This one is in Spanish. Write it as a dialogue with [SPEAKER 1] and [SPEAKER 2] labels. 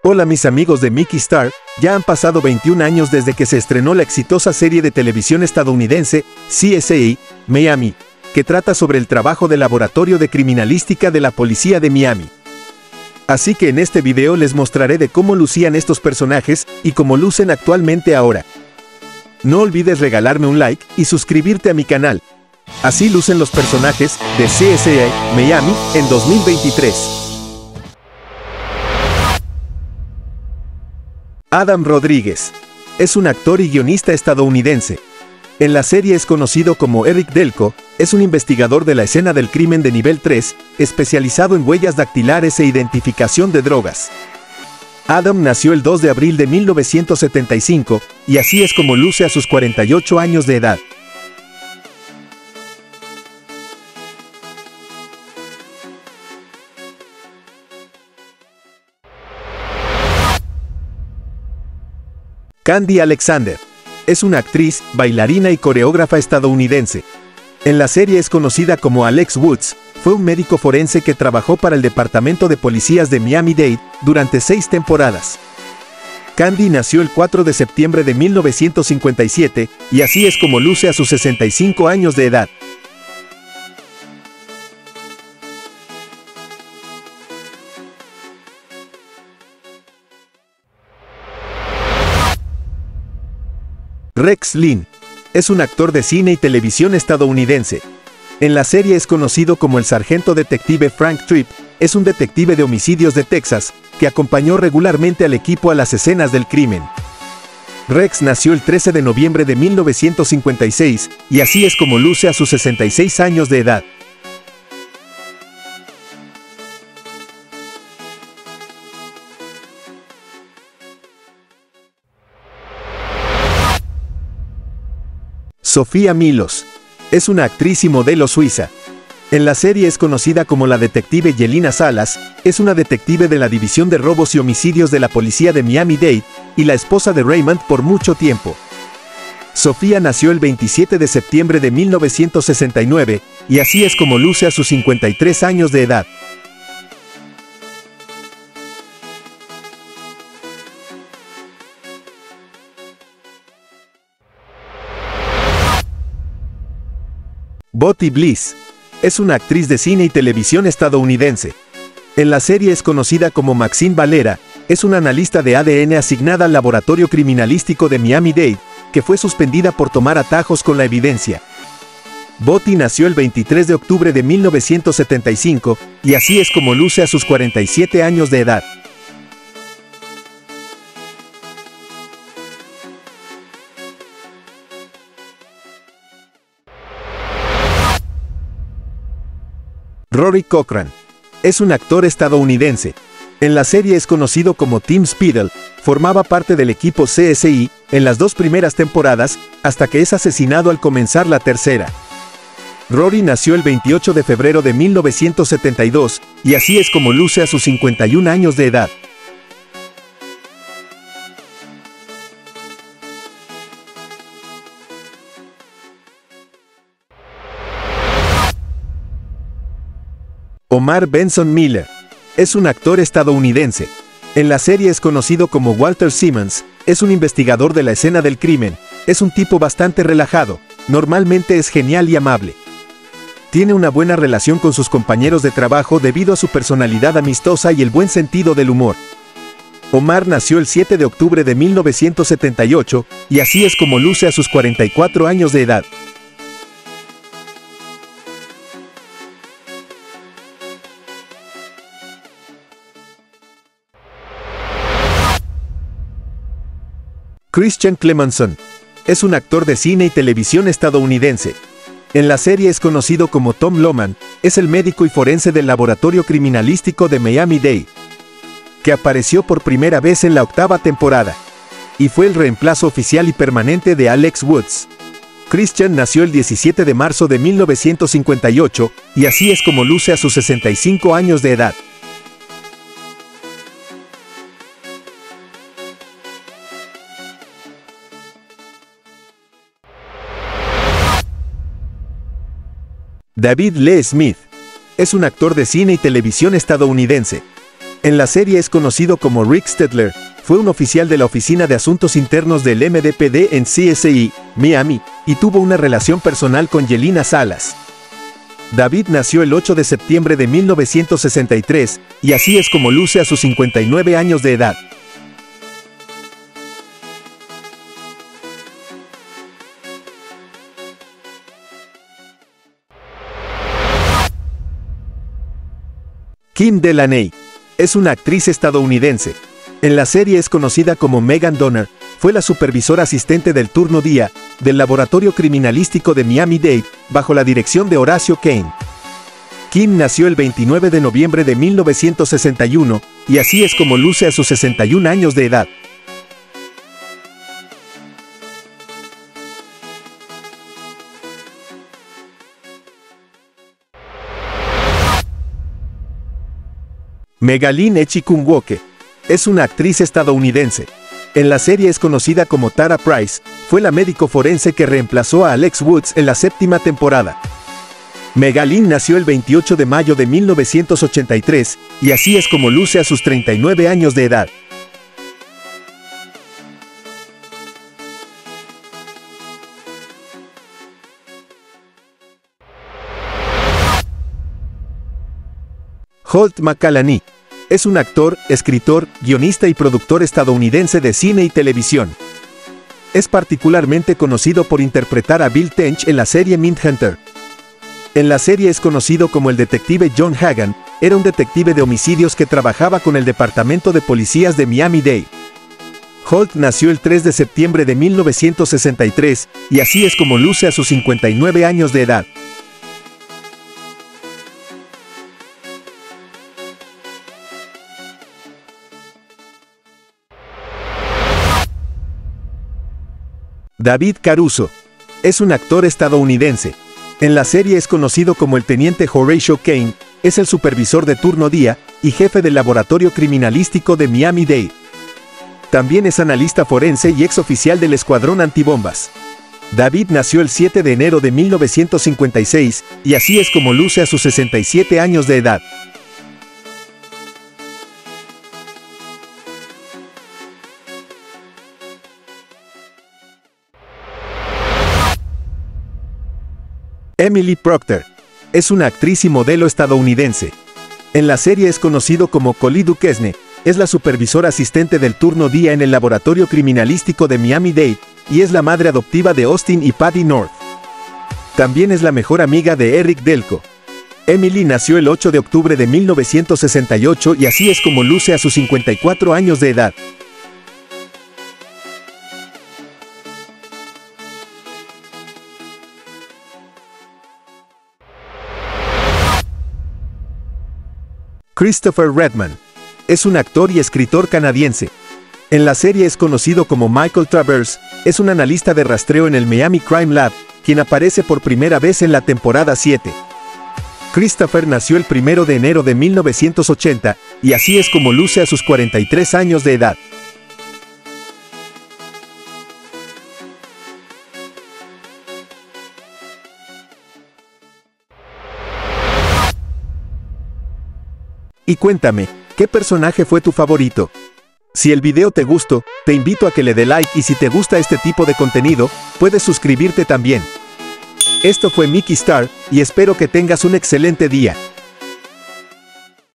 [SPEAKER 1] Hola mis amigos de Mickey Star, ya han pasado 21 años desde que se estrenó la exitosa serie de televisión estadounidense CSI, Miami, que trata sobre el trabajo del laboratorio de criminalística de la policía de Miami. Así que en este video les mostraré de cómo lucían estos personajes y cómo lucen actualmente ahora. No olvides regalarme un like y suscribirte a mi canal. Así lucen los personajes de CSI Miami en 2023. Adam Rodríguez. Es un actor y guionista estadounidense. En la serie es conocido como Eric Delco, es un investigador de la escena del crimen de nivel 3, especializado en huellas dactilares e identificación de drogas. Adam nació el 2 de abril de 1975, y así es como luce a sus 48 años de edad. Candy Alexander. Es una actriz, bailarina y coreógrafa estadounidense. En la serie es conocida como Alex Woods, fue un médico forense que trabajó para el Departamento de Policías de Miami-Dade durante seis temporadas. Candy nació el 4 de septiembre de 1957, y así es como luce a sus 65 años de edad. Rex Lynn. Es un actor de cine y televisión estadounidense. En la serie es conocido como el sargento detective Frank Tripp, es un detective de homicidios de Texas, que acompañó regularmente al equipo a las escenas del crimen. Rex nació el 13 de noviembre de 1956, y así es como luce a sus 66 años de edad. Sofía Milos. Es una actriz y modelo suiza. En la serie es conocida como la detective Yelina Salas, es una detective de la División de Robos y Homicidios de la Policía de Miami-Dade, y la esposa de Raymond por mucho tiempo. Sofía nació el 27 de septiembre de 1969, y así es como luce a sus 53 años de edad. Botty Bliss. Es una actriz de cine y televisión estadounidense. En la serie es conocida como Maxine Valera, es una analista de ADN asignada al Laboratorio Criminalístico de Miami-Dade, que fue suspendida por tomar atajos con la evidencia. Botty nació el 23 de octubre de 1975, y así es como luce a sus 47 años de edad. Rory Cochran. Es un actor estadounidense. En la serie es conocido como Tim Speedle, formaba parte del equipo CSI en las dos primeras temporadas, hasta que es asesinado al comenzar la tercera. Rory nació el 28 de febrero de 1972, y así es como luce a sus 51 años de edad. Omar Benson Miller. Es un actor estadounidense. En la serie es conocido como Walter Simmons, es un investigador de la escena del crimen, es un tipo bastante relajado, normalmente es genial y amable. Tiene una buena relación con sus compañeros de trabajo debido a su personalidad amistosa y el buen sentido del humor. Omar nació el 7 de octubre de 1978, y así es como luce a sus 44 años de edad. Christian Clemenson. Es un actor de cine y televisión estadounidense. En la serie es conocido como Tom Loman, es el médico y forense del Laboratorio Criminalístico de Miami-Dade, que apareció por primera vez en la octava temporada, y fue el reemplazo oficial y permanente de Alex Woods. Christian nació el 17 de marzo de 1958, y así es como luce a sus 65 años de edad. David Lee Smith. Es un actor de cine y televisión estadounidense. En la serie es conocido como Rick Stedler, fue un oficial de la Oficina de Asuntos Internos del MDPD en CSI, Miami, y tuvo una relación personal con Yelena Salas. David nació el 8 de septiembre de 1963, y así es como luce a sus 59 años de edad. Kim Delaney. Es una actriz estadounidense. En la serie es conocida como Megan Donner, fue la supervisora asistente del turno día del Laboratorio Criminalístico de Miami-Dade, bajo la dirección de Horacio Kane. Kim nació el 29 de noviembre de 1961, y así es como luce a sus 61 años de edad. Megaline Echikunwoke. Es una actriz estadounidense. En la serie es conocida como Tara Price, fue la médico forense que reemplazó a Alex Woods en la séptima temporada. Megaline nació el 28 de mayo de 1983, y así es como luce a sus 39 años de edad. Holt McCallany. Es un actor, escritor, guionista y productor estadounidense de cine y televisión. Es particularmente conocido por interpretar a Bill Tench en la serie Mindhunter. En la serie es conocido como el detective John Hagan, era un detective de homicidios que trabajaba con el Departamento de Policías de Miami-Dade. Holt nació el 3 de septiembre de 1963, y así es como luce a sus 59 años de edad. David Caruso. Es un actor estadounidense. En la serie es conocido como el teniente Horatio Kane, es el supervisor de turno día y jefe del laboratorio criminalístico de Miami-Dade. También es analista forense y ex oficial del escuadrón antibombas. David nació el 7 de enero de 1956, y así es como luce a sus 67 años de edad. Emily Proctor. Es una actriz y modelo estadounidense. En la serie es conocido como Collie Duquesne, es la supervisora asistente del turno día en el laboratorio criminalístico de Miami-Dade, y es la madre adoptiva de Austin y Patty North. También es la mejor amiga de Eric Delco. Emily nació el 8 de octubre de 1968 y así es como luce a sus 54 años de edad. Christopher Redman. Es un actor y escritor canadiense. En la serie es conocido como Michael Travers, es un analista de rastreo en el Miami Crime Lab, quien aparece por primera vez en la temporada 7. Christopher nació el 1 de enero de 1980, y así es como luce a sus 43 años de edad. Y cuéntame, ¿qué personaje fue tu favorito? Si el video te gustó, te invito a que le dé like y si te gusta este tipo de contenido, puedes suscribirte también. Esto fue Mickey Star, y espero que tengas un excelente día.